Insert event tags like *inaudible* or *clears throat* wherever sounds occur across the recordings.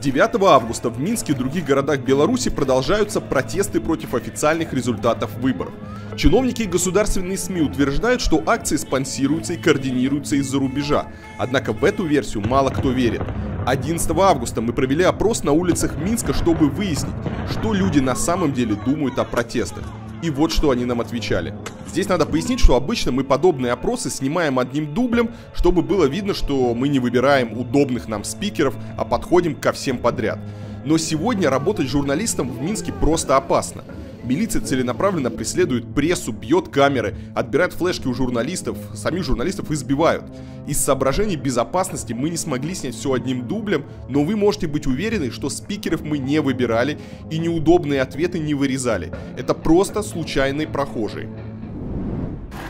9 августа в Минске и других городах Беларуси продолжаются протесты против официальных результатов выборов. Чиновники и государственные СМИ утверждают, что акции спонсируются и координируются из-за рубежа. Однако в эту версию мало кто верит. 11 августа мы провели опрос на улицах Минска, чтобы выяснить, что люди на самом деле думают о протестах. И вот что они нам отвечали. Здесь надо пояснить, что обычно мы подобные опросы снимаем одним дублем, чтобы было видно, что мы не выбираем удобных нам спикеров, а подходим ко всем подряд. Но сегодня работать журналистом в Минске просто опасно. Милиция целенаправленно преследует прессу, бьет камеры, отбирает флешки у журналистов, самих журналистов избивают. Из соображений безопасности мы не смогли снять все одним дублем, но вы можете быть уверены, что спикеров мы не выбирали и неудобные ответы не вырезали. Это просто случайные прохожие.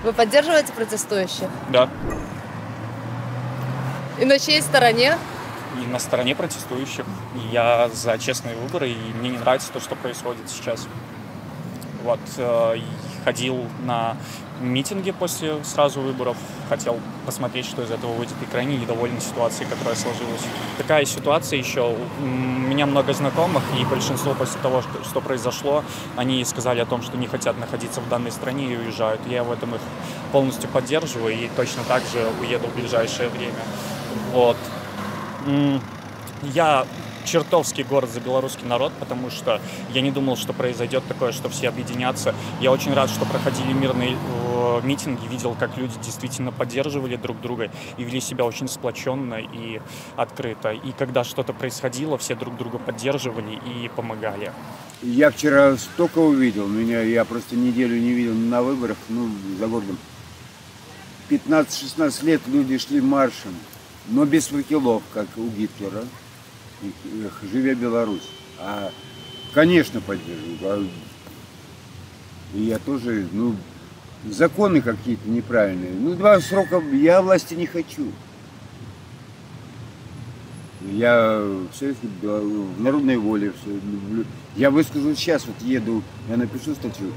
Вы поддерживаете протестующих? Да. И на чьей стороне? И на стороне протестующих. Я за честные выборы, и мне не нравится то, что происходит сейчас. Вот, э, ходил на митинги после сразу выборов, хотел посмотреть, что из этого выйдет, и крайне недоволен ситуацией, которая сложилась. Такая ситуация еще, у меня много знакомых, и большинство после того, что, что произошло, они сказали о том, что не хотят находиться в данной стране и уезжают. Я в этом их полностью поддерживаю, и точно так же уеду в ближайшее время. Вот. Я чертовский город за белорусский народ, потому что я не думал, что произойдет такое, что все объединятся. Я очень рад, что проходили мирные э, митинги, видел, как люди действительно поддерживали друг друга и вели себя очень сплоченно и открыто. И когда что-то происходило, все друг друга поддерживали и помогали. Я вчера столько увидел, меня я просто неделю не видел на выборах, ну, за городом. 15-16 лет люди шли маршем, но без факелов, как у Гитлера живя Беларусь. А, конечно, поддерживаю. И я тоже, ну, законы какие-то неправильные. Ну, два срока я власти не хочу. Я все в народной воле все люблю. Я выскажу сейчас, вот еду, я напишу статью.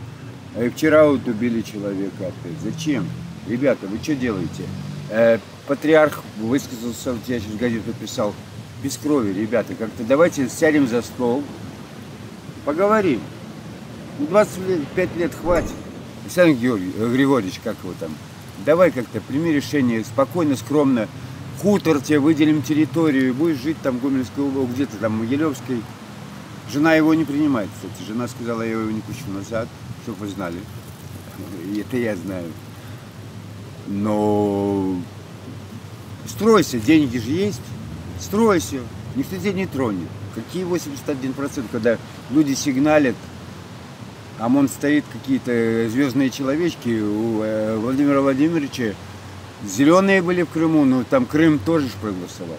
А вчера вот убили человека опять. Зачем? Ребята, вы что делаете? Э, патриарх высказался, я сейчас газету писал, без крови, ребята. Как-то давайте сядем за стол, поговорим. Ну, 25 лет хватит. Александр э, Григорьевич, как его там, давай как-то прими решение спокойно, скромно. Хутор тебе выделим территорию, будешь жить там в Гомельской области, где-то там в Могилевской. Жена его не принимает, кстати. Жена сказала, я его не пущу назад, чтобы вы знали. И это я знаю. Но стройся, деньги же есть. Стройся, никто тебя не тронет. Какие 81%, когда люди сигналят, а он стоит какие-то звездные человечки у э, Владимира Владимировича. Зеленые были в Крыму, но там Крым тоже проголосовал.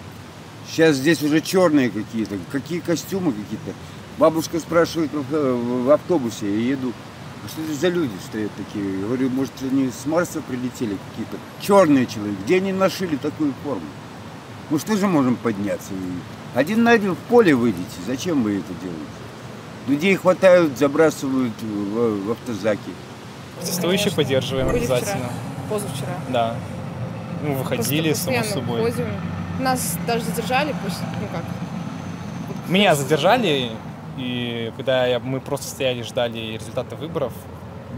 Сейчас здесь уже черные какие-то, какие костюмы какие-то. Бабушка спрашивает в автобусе, я еду, а что это за люди стоят такие? Я говорю, может они с Марса прилетели какие-то? Черные человек, где они нашили такую форму? Мы что же можем подняться? Один на один в поле выйдете. Зачем вы это делаете? Людей хватают, забрасывают в, в автозаки. Протестующих поддерживаем Были обязательно. Вчера, позавчера. Да. Мы выходили, Просто само собой. ходим. Нас даже задержали, пусть, ну как. Меня задержали, и когда я, мы просто стояли, ждали результаты выборов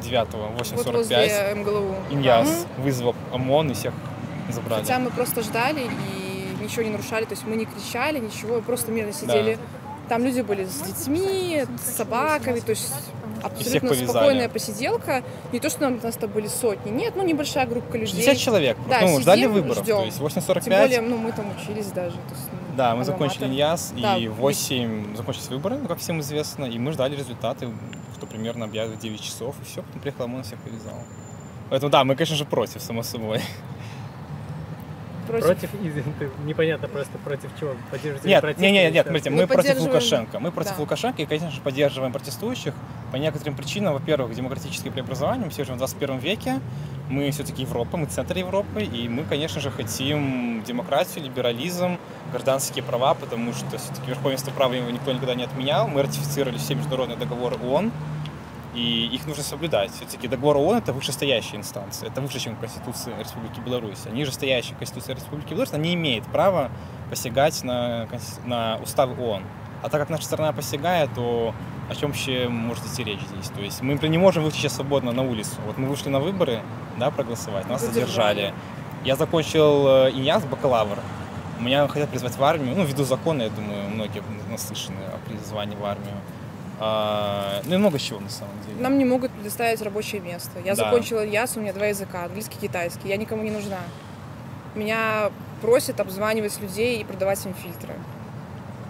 9 Вот 8.45, возле МГЛУ. Иньяс вызвал ОМОН и всех забрали. Хотя мы просто ждали и ничего не нарушали, то есть мы не кричали, ничего, просто мирно сидели. Там люди были с детьми, с собаками, то есть абсолютно спокойная посиделка. Не то, что нам, нас там были сотни, нет, ну небольшая группа людей. 60 человек. Да, ну, сидим, ждали выборов. ждем. То есть Тем 8.45. более, ну, мы там учились даже. То есть, ну, Да, мы закончили. Иньяс, Да, и в 8 закончились выборы, ну, как всем известно, и мы ждали результаты, что примерно объявят в 9 часов, и все, потом приехал ОМОН всех повязал. Поэтому да, мы, конечно же, против, само собой. Против. Против, *laughs* непонятно просто против чего. Поддерживаете Нет, протест не, не, или нет, что? смотрите, Мы мы против Лукашенко. Мы против да. Лукашенко и, конечно же, поддерживаем протестующих по некоторым причинам. Во-первых, демократические преобразования. Мы все живем в 21 веке. Мы все-таки Европа, мы центр Европы. И мы, конечно же, хотим демократию, либерализм, гражданские права, потому что все-таки верховенство права его никто никогда не отменял. Мы ратифицировали все международные договоры ООН. И их нужно соблюдать. Все-таки договор ООН это вышестоящая инстанция. Это выше, чем Конституция Республики Беларусь. А нижестоящая Конституция Республики Беларусь она не имеет права посягать на, на устав ООН. А так как наша страна посягает, то о чем вообще может идти речь здесь? То есть мы не можем выйти сейчас свободно на улицу. Вот мы вышли на выборы, да, проголосовать, нас Задержали. задержали. Я закончил э, ИНЯС, бакалавр. Меня хотят призвать в армию. Ну, ввиду закона, я думаю, многие наслышаны о призвании в армию. А, ну и много чего на самом деле. Нам не могут предоставить рабочее место. Я Да. закончила ЯС, у меня два языка, английский и китайский. Я никому не нужна. Меня просят обзванивать людей и продавать им фильтры.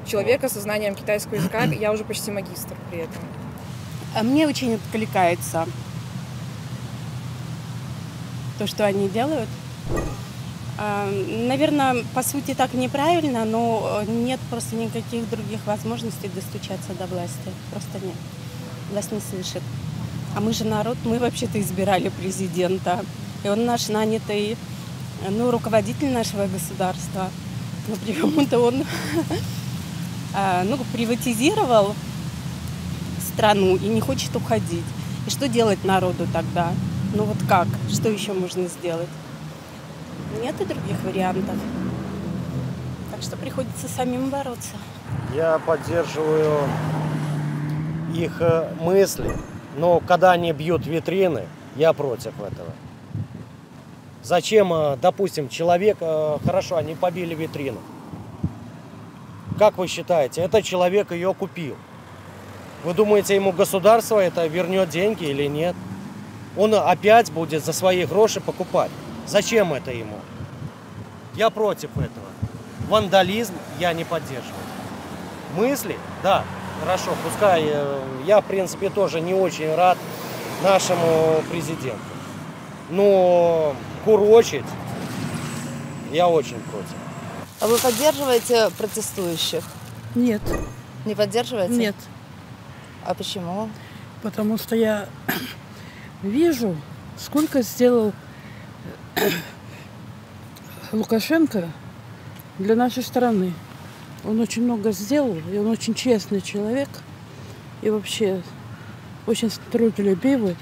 Человека со знанием китайского языка, *clears throat* я уже почти магистр при этом. А мне очень откликается то, что они делают. Наверное, по сути так неправильно, но э, нет просто никаких других возможностей достучаться до власти. Просто нет. Власть не слышит. А мы же народ, мы вообще-то избирали президента. И он наш нанятый, э, ну, руководитель нашего государства. Но почему-то он а, *laughs* ну, приватизировал страну и не хочет уходить. И что делать народу тогда? Ну вот как? Что еще можно сделать? Нет и других вариантов. Так что приходится самим бороться. Я поддерживаю их э, мысли, но когда они бьют витрины, я против этого. Зачем, э, допустим, человек, э, хорошо, они побили витрину. Как вы считаете, этот человек ее купил? Вы думаете, ему государство это вернет деньги или нет? Он опять будет за свои гроши покупать. Зачем это ему? Я против этого. Вандализм я не поддерживаю. Мысли, да, хорошо, пускай э, я, в принципе, тоже не очень рад нашему президенту. Но курочить я очень против. А вы поддерживаете протестующих? Нет, Не поддерживаете? нет, А почему? потому что я *clears throat* вижу, сколько сделал *coughs* Лукашенко для нашей страны. Он очень много сделал, и он очень честный человек, и вообще очень трудолюбивый.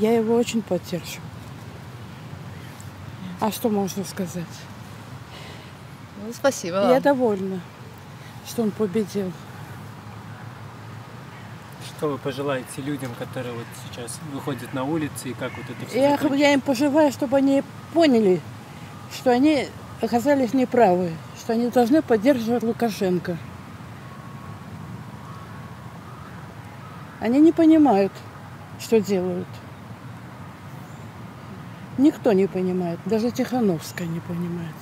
Я его очень поддерживаю. А что можно сказать? Ну, спасибо Я вам. довольна, что он победил. Что вы пожелаете людям, которые вот сейчас выходят на улицы и как вот это все Я, закончится? я им пожелаю, чтобы они поняли, что они оказались неправы, что они должны поддерживать Лукашенко. Они не понимают, что делают. Никто не понимает, даже Тихановская не понимает.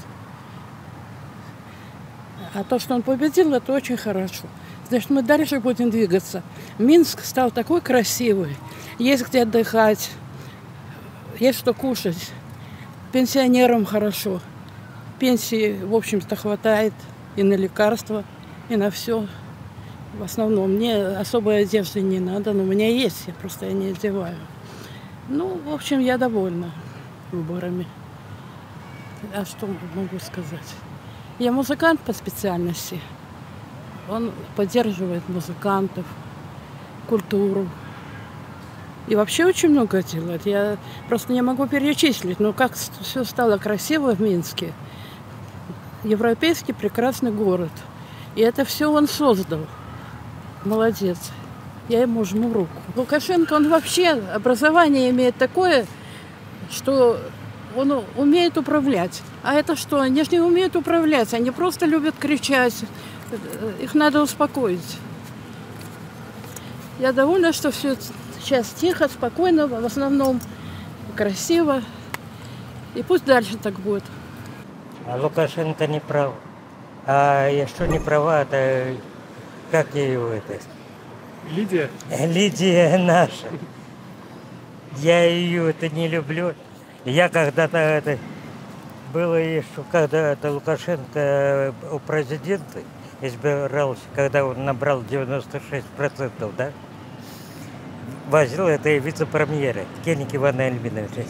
А то, что он победил, это очень хорошо. Значит, мы дальше будем двигаться. Минск стал такой красивый. Есть где отдыхать, есть что кушать. Пенсионерам хорошо. Пенсии, в общем-то, хватает и на лекарства, и на все. В основном мне особой одежды не надо, но у меня есть, я просто я не одеваю. Ну, в общем, я довольна выборами. А что могу сказать? Я музыкант по специальности. Он поддерживает музыкантов, культуру. И вообще очень много делает. Я просто не могу перечислить, но как все стало красиво в Минске. Европейский прекрасный город. И это все он создал. Молодец. Я ему жму руку. Лукашенко, он вообще образование имеет такое, что он умеет управлять. А это что? Они же не умеют управлять, они просто любят кричать. Их надо успокоить. Я довольна, что все сейчас тихо, спокойно, в основном красиво. И пусть дальше так будет. А Лукашенко не прав. А якщо не права, то как ее это? Лидия? Лидия наша. Я ее это не люблю. Я когда-то это было еще, когда это Лукашенко у президента избирался, когда он набрал 96%, да? Возил это вице-премьера Кеник Ивана Альбиновича.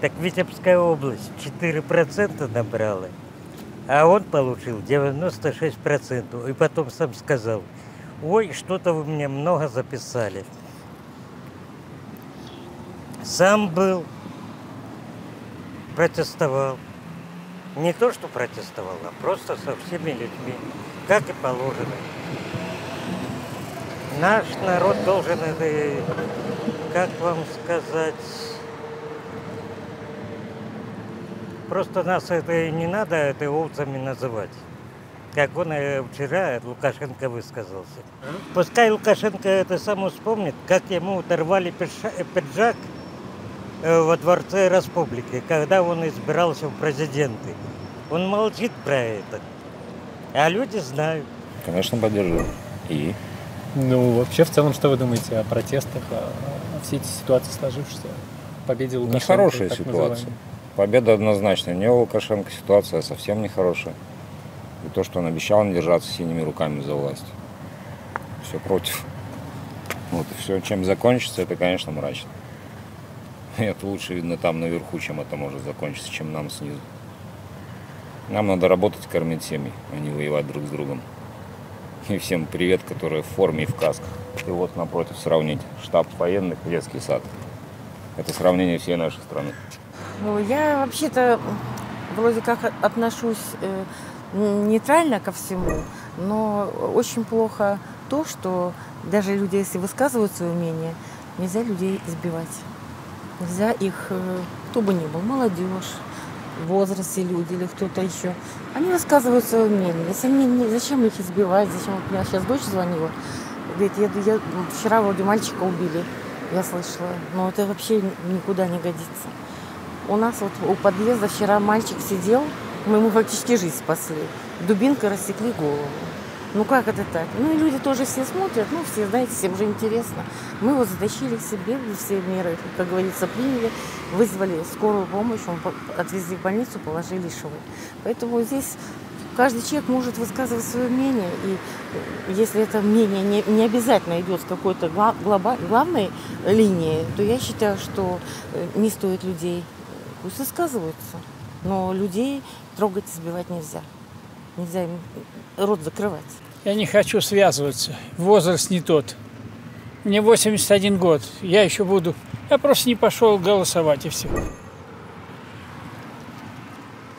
Так Витебская область 4% набрала, а он получил 96%. И потом сам сказал, ой, что-то вы мне много записали. Сам был, протестовал. Не то, что протестовал, а просто со всеми людьми, как и положено. Наш народ должен это, как вам сказать, просто нас это не надо это овцами называть. Как он э, вчера, Лукашенко, высказался. Пускай Лукашенко это сам вспомнит, как ему оторвали э, пиджак во Дворце Республики, когда он избирался в президенты. Он молчит про это. А люди знают. Конечно, поддерживаю. И? Ну, вообще, в целом, что вы думаете о протестах, о, о всей этой ситуации сложившейся? Победе Лукашенко? Нехорошая ситуация. называемой? Победа однозначно. Не у Лукашенко ситуация совсем нехорошая. И то, что он обещал не держаться синими руками за власть. Все против. Вот и все, чем закончится, это, конечно, мрачно. *laughs* Это лучше видно там наверху, чем это может закончиться, чем нам снизу. Нам надо работать, кормить семьи, а не воевать друг с другом. И всем привет, которые в форме и в касках. И вот напротив сравнить штаб военных и детский сад. Это сравнение всей нашей страны. Ну, я вообще-то вроде как от- отношусь э, нейтрально ко всему, но очень плохо то, что даже люди, если высказывают свое мнение, нельзя людей избивать. Нельзя их, э, кто бы ни был, молодежь, возрасте люди или кто-то еще. Они высказывают свое мнение. Если они не- зачем их избивать, зачем? Вот у меня сейчас дочь звонила, говорит, я, я- вчера вроде мальчика убили, я слышала. Но это вообще никуда не годится. У нас вот у подъезда вчера мальчик сидел, мы ему фактически жизнь спасли. Дубинкой рассекли голову. Ну как это так? Ну и люди тоже все смотрят, ну все, знаете, всем же интересно. Мы его затащили к себе, все меры, как говорится, приняли, вызвали скорую помощь, он отвезли в больницу, положили швы. Поэтому здесь каждый человек может высказывать свое мнение, и э, если это мнение не, не обязательно идет с какой-то глоба- главной линии, то я считаю, что э, не стоит людей, пусть высказываются, но людей трогать, избивать нельзя. Нельзя им рот закрывать. Я не хочу связываться. Возраст не тот. Мне 81 год. Я еще буду... Я просто не пошел голосовать и все.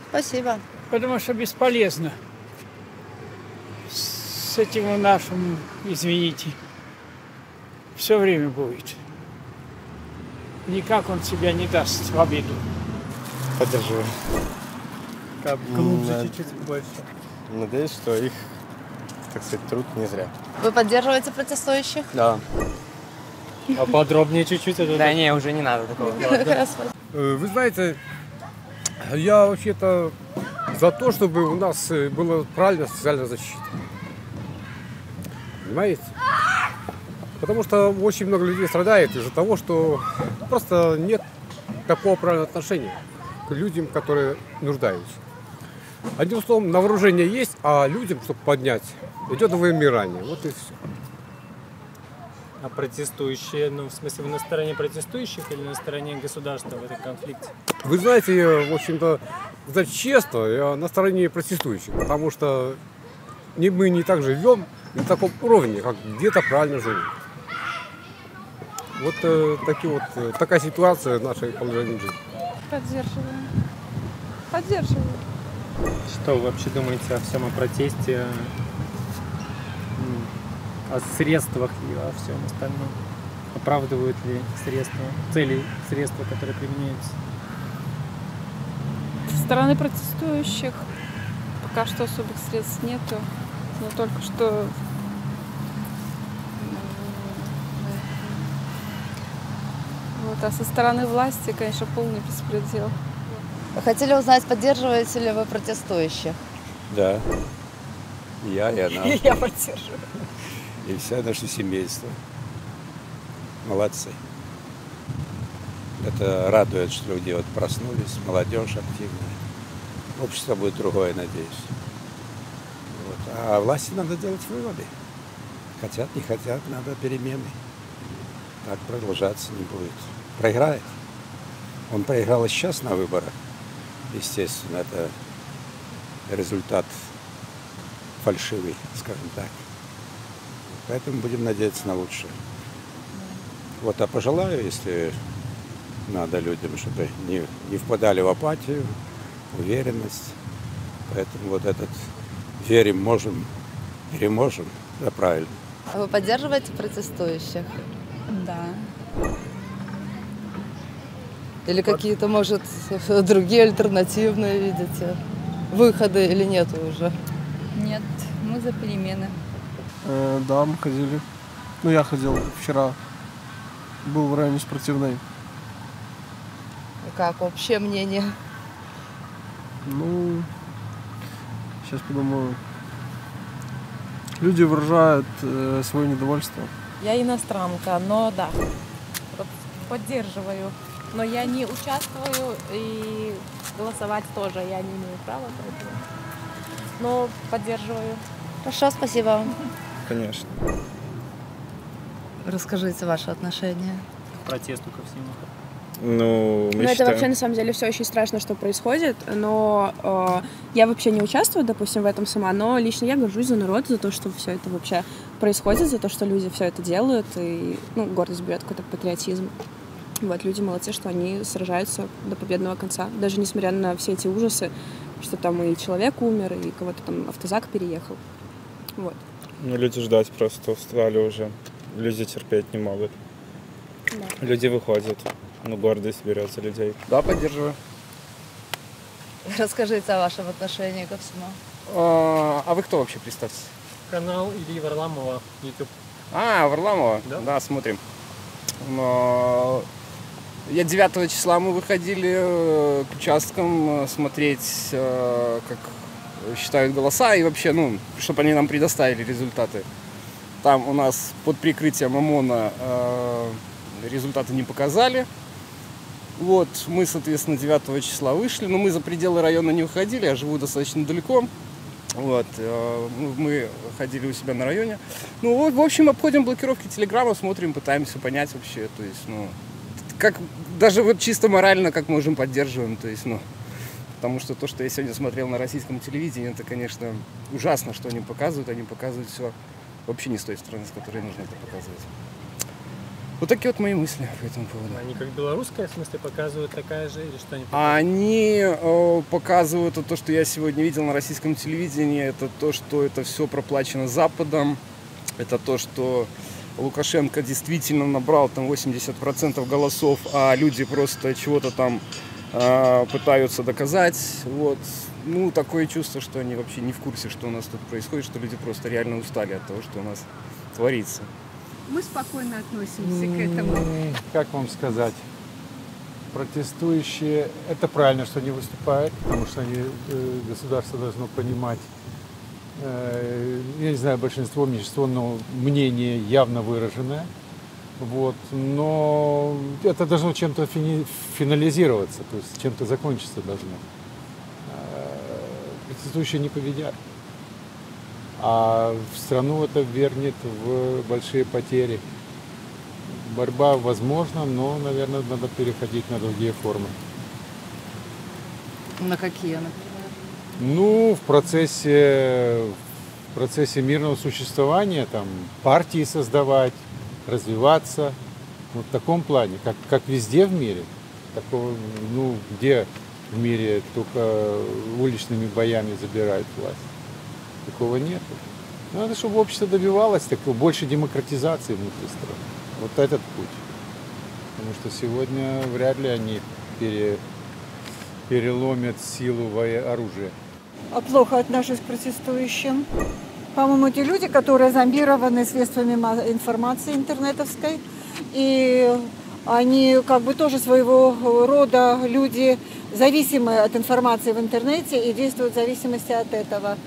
Спасибо. Потому что бесполезно. С этим нашим, извините, все время будет. Никак он себя не даст в обиду. Поддерживаю. Как глубже, чуть-чуть больше. Надеюсь, что их, так сказать, труд не зря. Вы поддерживаете протестующих? Да. А подробнее чуть-чуть? это- Да не, уже не надо такого. *laughs* Э, Вы знаете, я вообще-то за то, чтобы у нас э, была правильная социальная защита. Понимаете? Потому что очень много людей страдает из-за того, что просто нет такого правильного отношения к людям, которые нуждаются. Одним словом, на вооружение есть, а людям, чтобы поднять, идет вымирание. Вот и все. А протестующие, ну, в смысле, вы на стороне протестующих или на стороне государства в этом конфликте? Вы знаете, в общем-то, сказать честно, я на стороне протестующих, потому что не, мы не так живем, не на таком уровне, как где-то правильно живут. Вот э, такие вот, э, такая ситуация в нашей положении жизни. Поддерживаю. Поддерживаю. Что вы вообще думаете о всем о протесте, о средствах и о всем остальном? Оправдывают ли средства, цели средства, которые применяются? Со стороны протестующих пока что особых средств нету. Но только что вот, а со стороны власти, конечно, полный беспредел. Хотели узнать, поддерживаете ли вы протестующих? Да. И Я, и она. *laughs* Я поддерживаю. И вся наше семейство. Молодцы. Это радует, что люди вот проснулись, молодежь активная. Общество будет другое, надеюсь. Вот. А власти надо делать выводы. Хотят, не хотят, надо перемены. Так продолжаться не будет. Проиграет. Он проиграл и сейчас на выборах. Естественно, это результат фальшивый, скажем так. Поэтому будем надеяться на лучшее. Вот, а пожелаю, если надо людям, чтобы не, не впадали в апатию, уверенность. Поэтому вот этот верим, можем, переможем, да правильно. А вы поддерживаете протестующих? Да. Или какие-то, может, *laughs* другие альтернативные видите? Выходы или нету уже? Нет, мы за перемены. Э, да, мы ходили. Ну, я ходил вчера. Был в районе спортивной. Как общее мнение? Ну, сейчас подумаю. Люди выражают э, свое недовольство. Я иностранка, но да, поддерживаю. Но я не участвую и голосовать тоже я не имею права, поэтому. Но поддерживаю. Хорошо, спасибо вам. Конечно. Расскажите ваше отношение. К протесту ко всему. Ну, мы Ну, это вообще на самом деле все очень страшно, что происходит, но э, я вообще не участвую, допустим, в этом сама, но лично я горжусь за народ, за то, что все это вообще происходит, за то, что люди все это делают, и ну, гордость берет какой-то патриотизм. Вот, люди молодцы, что они сражаются до победного конца, даже несмотря на все эти ужасы, что там и человек умер, и кого-то там автозак переехал. Вот. Ну, люди ждать просто устали уже. Люди терпеть не могут. Люди выходят. Ну, гордость берется людей. Да, поддерживаю. *laughs* Расскажите о вашем отношении ко всему. А, а вы кто вообще, представьтесь? Канал Ильи Варламова, YouTube. А, Варламова? Да, смотрим. Но Я 9 числа мы выходили э, к участкам э, смотреть, э, как считают голоса и вообще, ну, чтобы они нам предоставили результаты. Там у нас под прикрытием ОМОНа результаты не показали. Вот, мы, соответственно, 9 числа вышли, но мы за пределы района не выходили, я живу достаточно далеко. Вот, ну, мы ходили у себя на районе. Ну, вот, в общем, обходим блокировки телеграмма, смотрим, пытаемся понять вообще, то есть, ну, как, даже вот чисто морально, как можем, поддерживаем, то есть, ну, потому что то, что я сегодня смотрел на российском телевидении, это, конечно, ужасно, что они показывают, они показывают все вообще не с той стороны, с которой нужно это показывать. Вот такие вот мои мысли по этому поводу. Они как белорусская, в смысле, показывают такая же или что они Они э, показывают то, что я сегодня видел на российском телевидении, это то, что это все проплачено Западом, это то, что Лукашенко действительно набрал там 80% голосов, а люди просто чего-то там э, пытаются доказать. Вот. Ну, такое чувство, что они вообще не в курсе, что у нас тут происходит, что люди просто реально устали от того, что у нас творится. Мы спокойно относимся к этому. Как вам сказать? Протестующие, это правильно, что они выступают, потому что они, э, государство должно понимать, я не знаю, большинство, меньшинство, но мнение явно выраженное. Вот. Но это должно чем-то финализироваться, то есть чем-то закончиться должно. Э, Протестующие не победят. А в страну это вернет в большие потери. Борьба возможна, но, наверное, надо переходить на другие формы. На какие, например? Ну, в процессе, в процессе мирного существования, там, партии создавать, развиваться, вот в таком плане, как, как везде в мире. Такого, ну, где в мире только уличными боями забирают власть. Такого нет. Надо, чтобы общество добивалось такой больше демократизации внутри страны. Вот этот путь. Потому что сегодня вряд ли они пере- переломят силу оружия. А плохо отношусь к протестующим. По-моему, эти люди, которые зомбированы средствами ма- информации интернетовской, и они как бы тоже своего рода люди, зависимые от информации в интернете и действуют в зависимости от этого.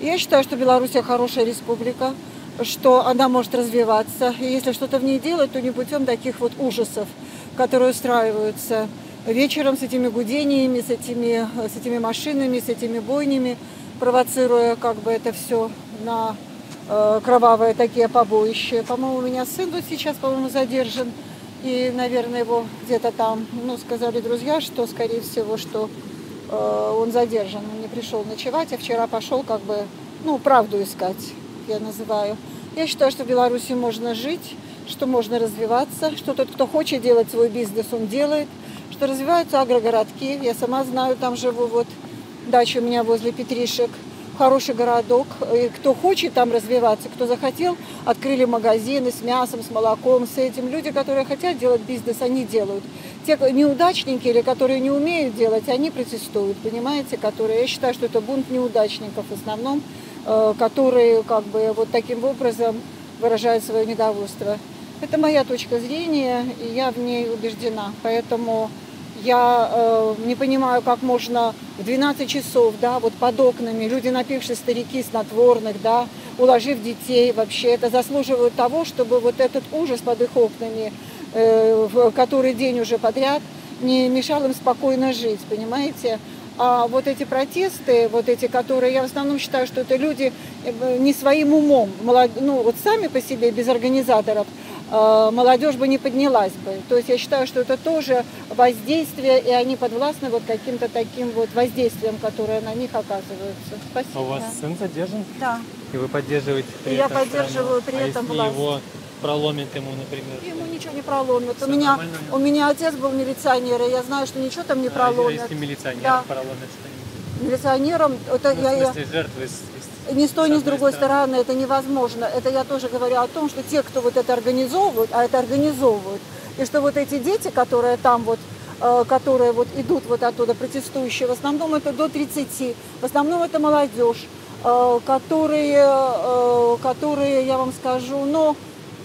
Я считаю, что Беларусь хорошая республика, что она может развиваться. И если что-то в ней делать, то не путем таких вот ужасов, которые устраиваются вечером с этими гудениями, с этими, с этими машинами, с этими бойнями, провоцируя как бы это все на э, кровавые такие побоища. По-моему, у меня сын тут сейчас, по-моему, задержан. И, наверное, его где-то там, ну, сказали друзья, что, скорее всего, что э, он задержан. Он не пришел ночевать, а вчера пошел как бы, ну, правду искать, я называю. Я считаю, что в Беларуси можно жить, что можно развиваться, что тот, кто хочет делать свой бизнес, он делает, что развиваются агрогородки. Я сама знаю, там живу вот дача у меня возле Петришек. Хороший городок. И кто хочет там развиваться, кто захотел, открыли магазины с мясом, с молоком, с этим. Люди, которые хотят делать бизнес, они делают. Те неудачники или которые не умеют делать, они протестуют, понимаете, которые, я считаю, что это бунт неудачников в основном, э, которые как бы вот таким образом выражают свое недовольство. Это моя точка зрения, и я в ней убеждена. Поэтому я э, не понимаю, как можно в 12 часов, да, вот под окнами, люди напившие старики снотворных, да, уложив детей, вообще это заслуживает того, чтобы вот этот ужас под их окнами, э, в который день уже подряд, не мешал им спокойно жить, понимаете? А вот эти протесты, вот эти, которые, я в основном считаю, что это люди э, не своим умом, молод... ну вот сами по себе, без организаторов, э, молодежь бы не поднялась бы. То есть я считаю, что это тоже воздействие, и они подвластны вот каким-то таким вот воздействием, которое на них оказывается. Спасибо. А у вас сын задержан? Да. И вы поддерживаете при И я этом поддерживаю страну? при а этом если власть. его проломит ему, например? Ему ничего не проломят. Всё у меня, у меня отец был милиционер, и я знаю, что ничего там не А если милиционер Да. проломит что-нибудь? Милиционером, это Ну, я, в смысле, жертвы с- с- ни с той, ни с другой стороны. стороны это невозможно. Это я тоже говорю о том, что те, кто вот это организовывают, а это организовывают, и что вот эти дети, которые там вот э, которые вот идут вот оттуда протестующие, в основном это до 30, в основном это молодежь, э, которые, э, которые, я вам скажу, но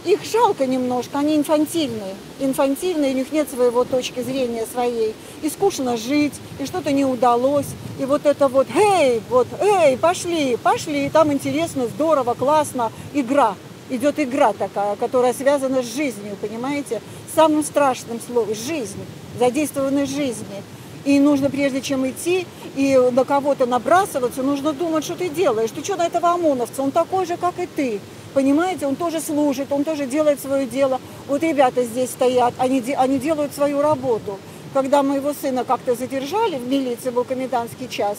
их жалко немножко, они инфантильные. Инфантильные, у них нет своего точки зрения своей. И скучно жить, и что-то не удалось. И вот это вот, эй, вот, эй, пошли, пошли, и там интересно, здорово, классно, игра. Идет игра такая, которая связана с жизнью, понимаете? Самым страшным словом – жизнь, задействованной жизни. И нужно, прежде чем идти и на кого-то набрасываться, нужно думать, что ты делаешь. Ты что на этого ОМОНовца? Он такой же, как и ты. Понимаете, он тоже служит, он тоже делает свое дело. Вот ребята здесь стоят, они, они делают свою работу. Когда моего сына как-то задержали, в милиции был комендантский час,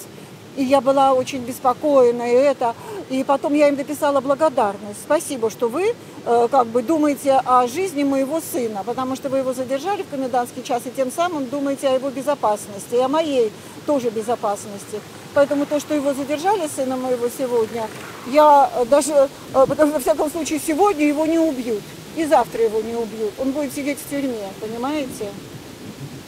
и я была очень беспокоена, и это. И потом я им написала благодарность. Спасибо, что вы э, как бы думаете о жизни моего сына, потому что вы его задержали в комендантский час, и тем самым думаете о его безопасности, и о моей тоже безопасности. Поэтому то, что его задержали, сына моего сегодня, я э, даже, э, потому что, во всяком случае, сегодня его не убьют, и завтра его не убьют. Он будет сидеть в тюрьме, понимаете?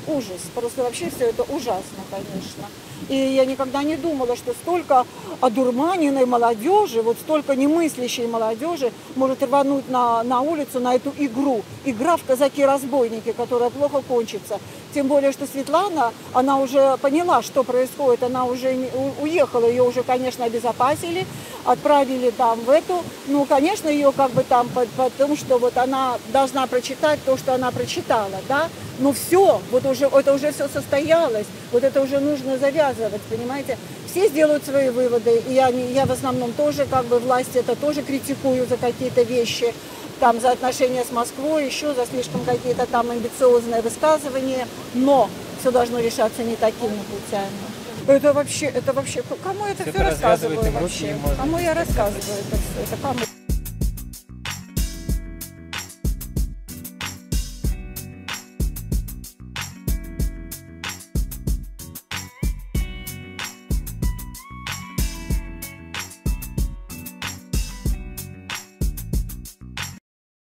ужас. Просто вообще все это ужасно, конечно. И я никогда не думала, что столько одурманенной молодежи, вот столько немыслящей молодежи может рвануть на, на улицу на эту игру. Игра в казаки-разбойники, которая плохо кончится. Тем более, что Светлана, она уже поняла, что происходит, она уже уехала, ее уже, конечно, обезопасили, отправили там в эту, ну, конечно, ее как бы там, по- потому что вот она должна прочитать то, что она прочитала, да, но все, вот уже, это уже все состоялось, вот это уже нужно завязывать, понимаете. Все сделают свои выводы, и я, я в основном тоже, как бы, власть это тоже критикую за какие-то вещи, там, за отношения с Москвой, еще за слишком какие-то там амбициозные высказывания, но все должно решаться не такими путями. Это вообще, это вообще, кому это Все все рассказываю вообще? Кому я рассказываю это все? Это кому?